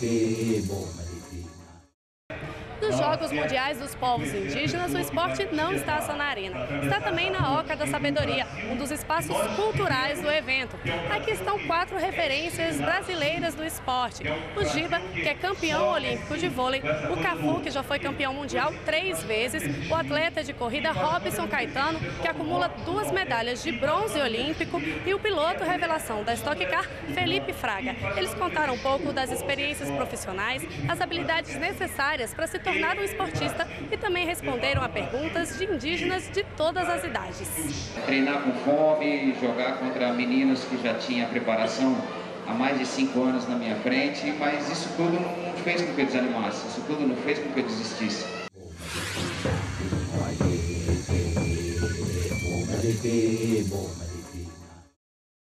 Dos Jogos Mundiais dos Povos Indígenas, o esporte não está só na arena. Está também na Oca da Sabedoria, um dos espaços culturais do evento. Aqui estão quatro referências brasileiras do esporte. O Giba, que é campeão olímpico de vôlei, o Cafu, que já foi campeão mundial três vezes, o atleta de corrida Robson Caetano, que acumula duas medalhas de bronze olímpico, e o piloto revelação da Stock Car, Felipe Fraga. Eles contaram um pouco das experiências profissionais, as habilidades necessárias para se tornar um esportista e também responderam a perguntas de indígenas de todas as idades. Treinar com fome, jogar contra meninos que já tinham preparação há mais de cinco anos na minha frente, mas isso tudo não fez com que eu desanimasse, isso tudo não fez com que eu desistisse. Bom,